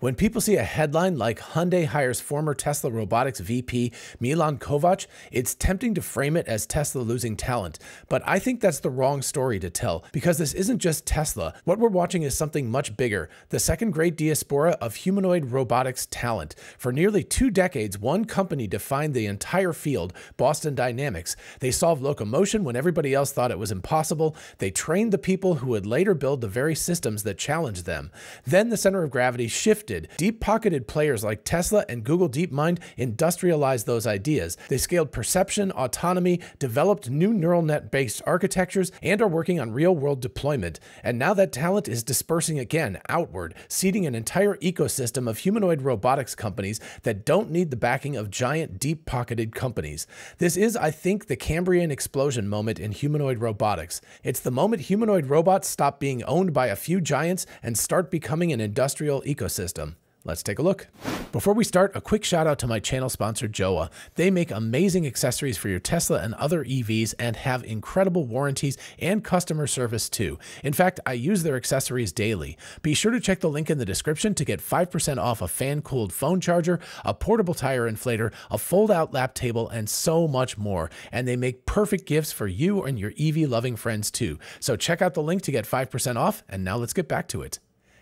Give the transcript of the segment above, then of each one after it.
When people see a headline like Hyundai hires former Tesla robotics VP Milan Kovac, it's tempting to frame it as Tesla losing talent. But I think that's the wrong story to tell because this isn't just Tesla. What we're watching is something much bigger the second great diaspora of humanoid robotics talent. For nearly two decades, one company defined the entire field Boston Dynamics. They solved locomotion when everybody else thought it was impossible. They trained the people who would later build the very systems that challenged them. Then the center of gravity shifted shifted, deep pocketed players like Tesla and Google DeepMind industrialized those ideas. They scaled perception, autonomy, developed new neural net based architectures, and are working on real world deployment. And now that talent is dispersing again outward, seeding an entire ecosystem of humanoid robotics companies that don't need the backing of giant, deep pocketed companies. This is, I think, the Cambrian explosion moment in humanoid robotics. It's the moment humanoid robots stop being owned by a few giants and start becoming an industrial ecosystem system. Let's take a look. Before we start, a quick shout out to my channel sponsor, Jowua. They make amazing accessories for your Tesla and other EVs and have incredible warranties and customer service too. In fact, I use their accessories daily. Be sure to check the link in the description to get 5% off a fan cooled phone charger, a portable tire inflator, a fold out lap table, and so much more. And they make perfect gifts for you and your EV loving friends too. So check out the link to get 5% off, and now let's get back to it.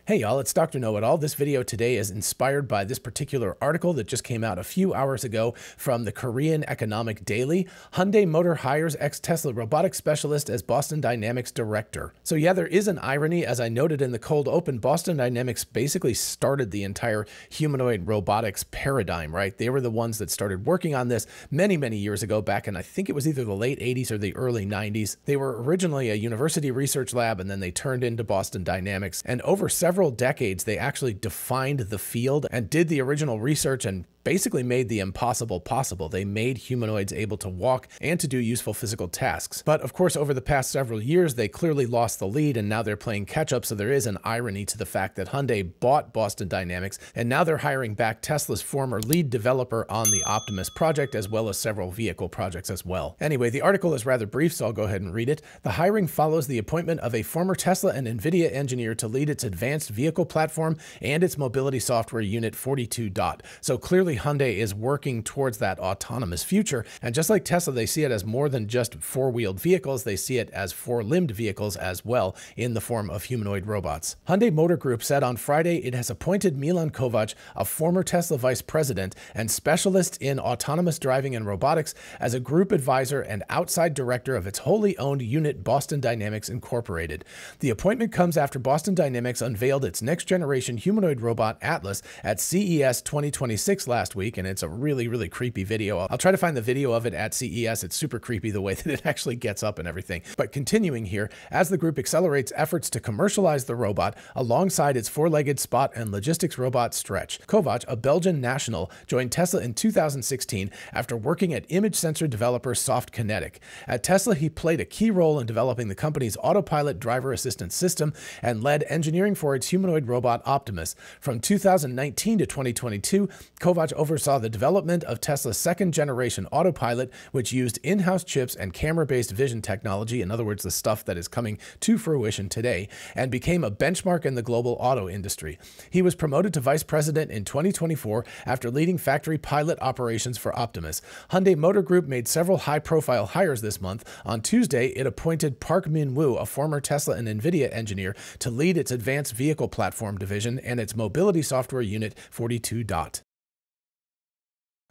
Hey y'all, it's Dr. Know It All. This video today is inspired by this particular article that just came out a few hours ago from the Korean Economic Daily. Hyundai Motor hires ex-Tesla robotics specialist as Boston Dynamics director. So yeah, there is an irony. As I noted in the cold open, Boston Dynamics basically started the entire humanoid robotics paradigm, right? They were the ones that started working on this many, many years ago back in, I think it was either the late 80s or the early 90s. They were originally a university research lab and then they turned into Boston Dynamics. And over several several decades, they actually defined the field and did the original research and basically made the impossible possible. They made humanoids able to walk and to do useful physical tasks. But of course, over the past several years, they clearly lost the lead and now they're playing catch up. So there is an irony to the fact that Hyundai bought Boston Dynamics and now they're hiring back Tesla's former lead developer on the Optimus project, as well as several vehicle projects as well. Anyway, the article is rather brief, so I'll go ahead and read it. The hiring follows the appointment of a former Tesla and NVIDIA engineer to lead its advanced vehicle platform and its mobility software unit 42 Dot. So clearly Hyundai is working towards that autonomous future. And just like Tesla, they see it as more than just four wheeled vehicles, they see it as four limbed vehicles as well in the form of humanoid robots. Hyundai Motor Group said on Friday it has appointed Milan Kovac, a former Tesla vice president and specialist in autonomous driving and robotics, as a group advisor and outside director of its wholly owned unit Boston Dynamics Incorporated. The appointment comes after Boston Dynamics unveiled its next generation humanoid robot Atlas at CES 2026 last last week, and it's a really, really creepy video. I'll try to find the video of it at CES. It's super creepy the way that it actually gets up and everything. But continuing here, as the group accelerates efforts to commercialize the robot alongside its four-legged spot and logistics robot Stretch, Kovac, a Belgian national, joined Tesla in 2016 after working at image sensor developer SoftKinetic. At Tesla, he played a key role in developing the company's autopilot driver assistance system and led engineering for its humanoid robot Optimus. From 2019 to 2022, Kovac oversaw the development of Tesla's second generation autopilot, which used in house chips and camera based vision technology, in other words, the stuff that is coming to fruition today, and became a benchmark in the global auto industry. He was promoted to vice president in 2024 after leading factory pilot operations for Optimus. Hyundai Motor Group made several high profile hires this month. On Tuesday, it appointed Park Min Woo, a former Tesla and NVIDIA engineer, to lead its advanced vehicle platform division and its mobility software unit 42 Dot.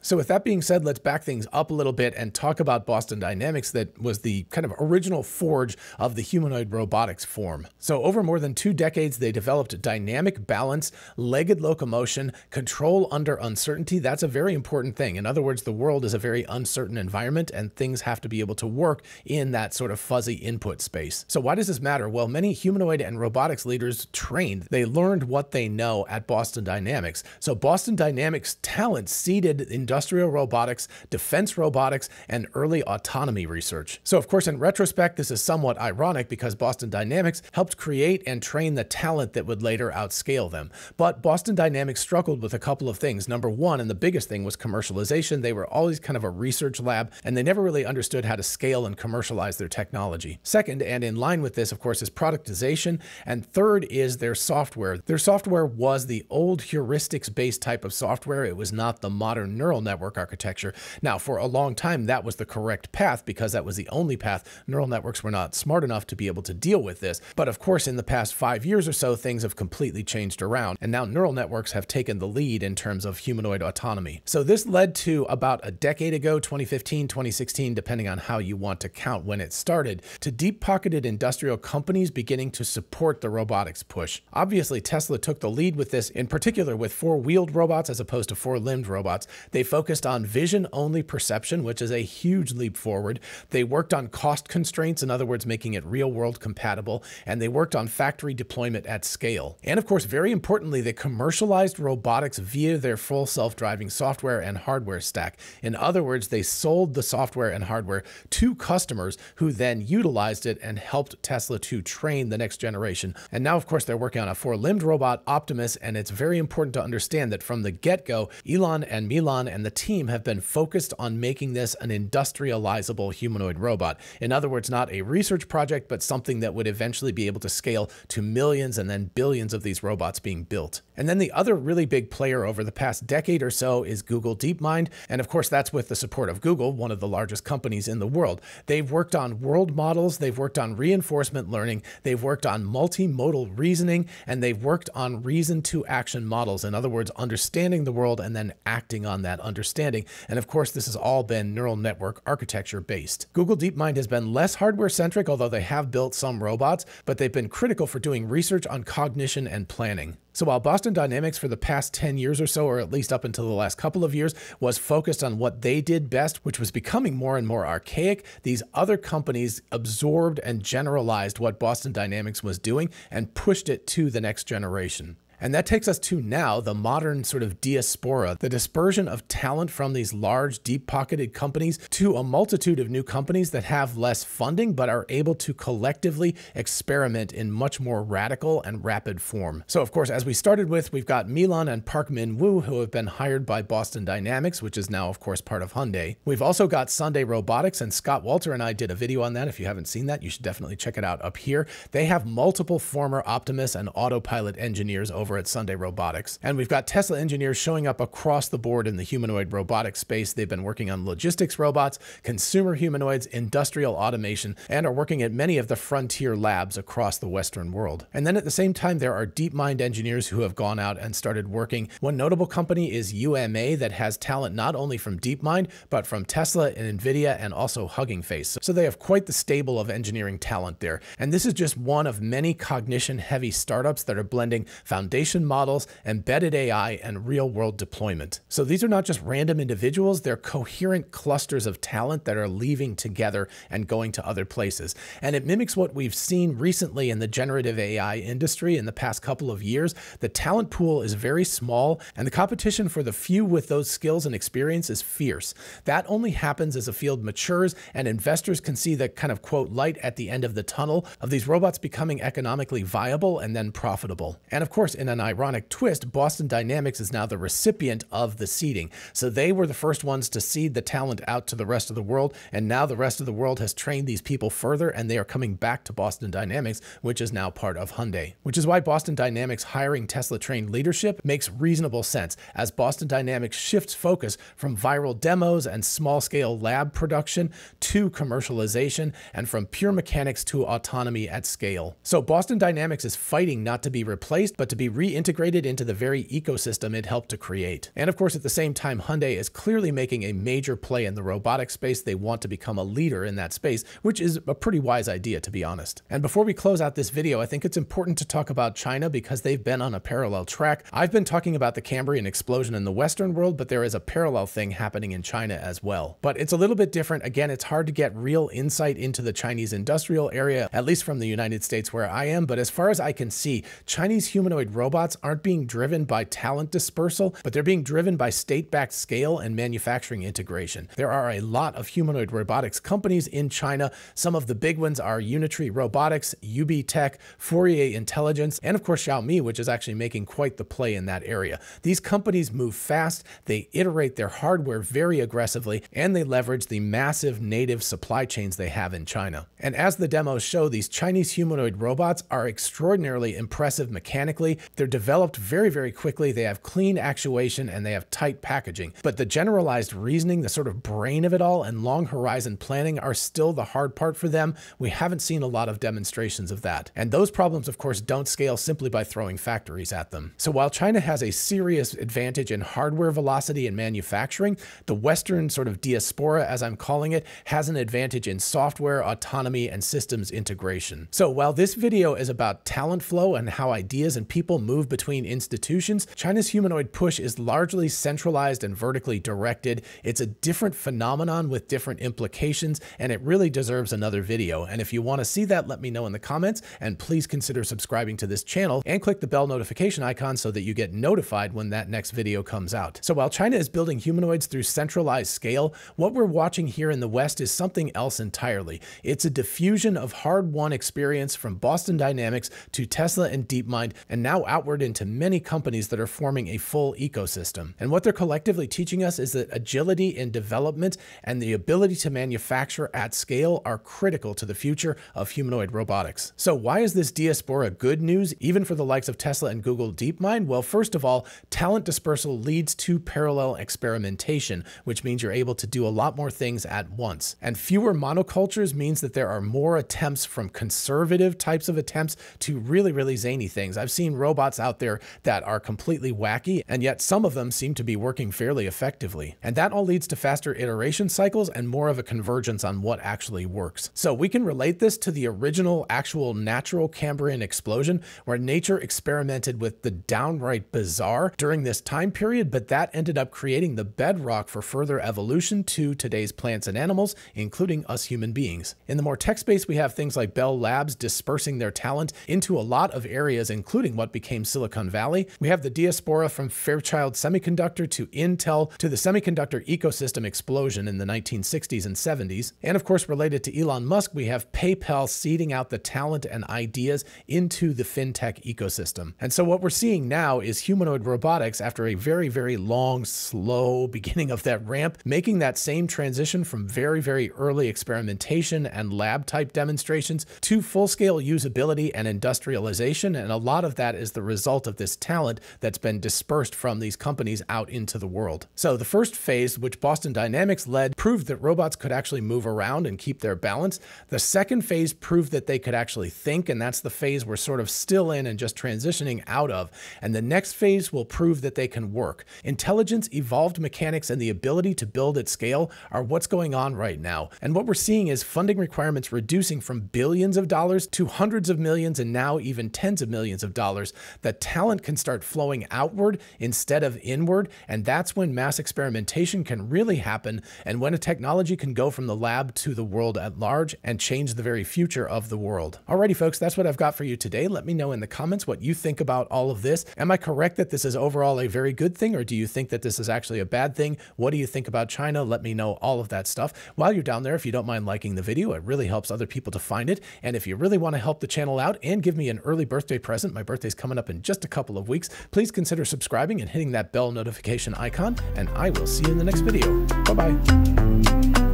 So with that being said, let's back things up a little bit and talk about Boston Dynamics that was the kind of original forge of the humanoid robotics form. So over more than two decades, they developed dynamic balance, legged locomotion, control under uncertainty. That's a very important thing. In other words, the world is a very uncertain environment and things have to be able to work in that sort of fuzzy input space. So why does this matter? Well, many humanoid and robotics leaders trained. They learned what they know at Boston Dynamics. So Boston Dynamics talent seeded in industrial robotics, defense robotics, and early autonomy research. So, of course, in retrospect, this is somewhat ironic because Boston Dynamics helped create and train the talent that would later outscale them. But Boston Dynamics struggled with a couple of things. Number one, and the biggest thing was commercialization. They were always kind of a research lab, and they never really understood how to scale and commercialize their technology. Second, and in line with this, of course, is productization. And third is their software. Their software was the old heuristics based type of software. It was not the modern neural network architecture. Now, for a long time, that was the correct path because that was the only path. Neural networks were not smart enough to be able to deal with this. But of course, in the past five years or so, things have completely changed around. And now neural networks have taken the lead in terms of humanoid autonomy. So this led to about a decade ago, 2015, 2016, depending on how you want to count when it started, to deep pocketed industrial companies beginning to support the robotics push. Obviously, Tesla took the lead with this, in particular with four wheeled robots as opposed to four limbed robots. They focused on vision only perception, which is a huge leap forward. They worked on cost constraints, in other words, making it real world compatible, and they worked on factory deployment at scale. And of course, very importantly, they commercialized robotics via their full self driving software and hardware stack. In other words, they sold the software and hardware to customers who then utilized it and helped Tesla to train the next generation. And now, of course, they're working on a four limbed robot, Optimus, and it's very important to understand that from the get go, Elon and Milan and the team have been focused on making this an industrializable humanoid robot. In other words, not a research project, but something that would eventually be able to scale to millions and then billions of these robots being built. And then the other really big player over the past decade or so is Google DeepMind. And of course, that's with the support of Google, one of the largest companies in the world. They've worked on world models, they've worked on reinforcement learning, they've worked on multimodal reasoning, and they've worked on reason to action models. In other words, understanding the world and then acting on that understanding. And of course, this has all been neural network architecture based. Google DeepMind has been less hardware centric, although they have built some robots, but they've been critical for doing research on cognition and planning. So while Boston Dynamics for the past 10 years or so, or at least up until the last couple of years, was focused on what they did best, which was becoming more and more archaic, these other companies absorbed and generalized what Boston Dynamics was doing and pushed it to the next generation. And that takes us to now the modern sort of diaspora, the dispersion of talent from these large, deep pocketed companies to a multitude of new companies that have less funding but are able to collectively experiment in much more radical and rapid form. So, of course, as we started with, we've got Milan and Park Min Woo, who have been hired by Boston Dynamics, which is now, of course, part of Hyundai. We've also got Sunday Robotics, and Scott Walter and I did a video on that. If you haven't seen that, you should definitely check it out up here. They have multiple former Optimus and autopilot engineers over over at Sunday Robotics. And we've got Tesla engineers showing up across the board in the humanoid robotic space. They've been working on logistics robots, consumer humanoids, industrial automation, and are working at many of the frontier labs across the Western world. And then at the same time, there are DeepMind engineers who have gone out and started working. One notable company is UMA that has talent not only from DeepMind, but from Tesla and NVIDIA and also Hugging Face. So they have quite the stable of engineering talent there. And this is just one of many cognition heavy startups that are blending foundation foundation models, embodied AI, and real world deployment. So these are not just random individuals, they're coherent clusters of talent that are leaving together and going to other places. And it mimics what we've seen recently in the generative AI industry in the past couple of years. The talent pool is very small, and the competition for the few with those skills and experience is fierce. That only happens as a field matures and investors can see the kind of quote light at the end of the tunnel of these robots becoming economically viable and then profitable. And of course, in an ironic twist, Boston Dynamics is now the recipient of the seeding. So they were the first ones to seed the talent out to the rest of the world. And now the rest of the world has trained these people further and they are coming back to Boston Dynamics, which is now part of Hyundai. Which is why Boston Dynamics hiring Tesla trained leadership makes reasonable sense as Boston Dynamics shifts focus from viral demos and small scale lab production to commercialization and from pure mechanics to autonomy at scale. So Boston Dynamics is fighting not to be replaced, but to be reintegrated into the very ecosystem it helped to create. And of course, at the same time, Hyundai is clearly making a major play in the robotic space. They want to become a leader in that space, which is a pretty wise idea, to be honest. And before we close out this video, I think it's important to talk about China because they've been on a parallel track. I've been talking about the Cambrian explosion in the Western world, but there is a parallel thing happening in China as well. But it's a little bit different. Again, it's hard to get real insight into the Chinese industrial area, at least from the United States where I am. But as far as I can see, Chinese humanoid robots robots aren't being driven by talent dispersal, but they're being driven by state backed scale and manufacturing integration. There are a lot of humanoid robotics companies in China. Some of the big ones are Unitree Robotics, UB Tech, Fourier Intelligence, and of course Xiaomi, which is actually making quite the play in that area. These companies move fast, they iterate their hardware very aggressively, and they leverage the massive native supply chains they have in China. And as the demos show, these Chinese humanoid robots are extraordinarily impressive mechanically. They're developed very, very quickly. They have clean actuation and they have tight packaging. But the generalized reasoning, the sort of brain of it all, and long horizon planning are still the hard part for them. We haven't seen a lot of demonstrations of that. And those problems, of course, don't scale simply by throwing factories at them. So while China has a serious advantage in hardware velocity and manufacturing, the Western sort of diaspora, as I'm calling it, has an advantage in software, autonomy, and systems integration. So while this video is about talent flow and how ideas and people move between institutions, China's humanoid push is largely centralized and vertically directed. It's a different phenomenon with different implications, and it really deserves another video. And if you want to see that, let me know in the comments, and please consider subscribing to this channel and click the bell notification icon so that you get notified when that next video comes out. So while China is building humanoids through centralized scale, what we're watching here in the West is something else entirely. It's a diffusion of hard-won experience from Boston Dynamics to Tesla and DeepMind, and now outward into many companies that are forming a full ecosystem. And what they're collectively teaching us is that agility in development and the ability to manufacture at scale are critical to the future of humanoid robotics. So why is this diaspora good news, even for the likes of Tesla and Google DeepMind? Well, first of all, talent dispersal leads to parallel experimentation, which means you're able to do a lot more things at once. And fewer monocultures means that there are more attempts from conservative types of attempts to really, really zany things. I've seen robots out there that are completely wacky, and yet some of them seem to be working fairly effectively. And that all leads to faster iteration cycles and more of a convergence on what actually works. So we can relate this to the original actual natural Cambrian explosion, where nature experimented with the downright bizarre during this time period, but that ended up creating the bedrock for further evolution to today's plants and animals, including us human beings. In the more tech space, we have things like Bell Labs dispersing their talent into a lot of areas, including what became Silicon Valley. We have the diaspora from Fairchild Semiconductor to Intel to the semiconductor ecosystem explosion in the 1960s and 70s. And of course, related to Elon Musk, we have PayPal seeding out the talent and ideas into the fintech ecosystem. And so what we're seeing now is humanoid robotics after a very, very long, slow beginning of that ramp, making that same transition from very, very early experimentation and lab type demonstrations to full scale usability and industrialization. And a lot of that is the result of this talent that's been dispersed from these companies out into the world. So the first phase, which Boston Dynamics led, proved that robots could actually move around and keep their balance. The second phase proved that they could actually think, and that's the phase we're sort of still in and just transitioning out of. And the next phase will prove that they can work. Intelligence, evolved mechanics, and the ability to build at scale are what's going on right now. And what we're seeing is funding requirements reducing from billions of dollars to hundreds of millions and now even tens of millions of dollars. The talent can start flowing outward instead of inward, and that's when mass experimentation can really happen and when a technology can go from the lab to the world at large and change the very future of the world. Alrighty, folks, that's what I've got for you today. Let me know in the comments what you think about all of this. Am I correct that this is overall a very good thing, or do you think that this is actually a bad thing? What do you think about China? Let me know all of that stuff. While you're down there, if you don't mind liking the video, it really helps other people to find it. And if you really want to help the channel out and give me an early birthday present, my birthday's coming up in just a couple of weeks, please consider subscribing and hitting that bell notification icon, and I will see you in the next video. Bye-bye.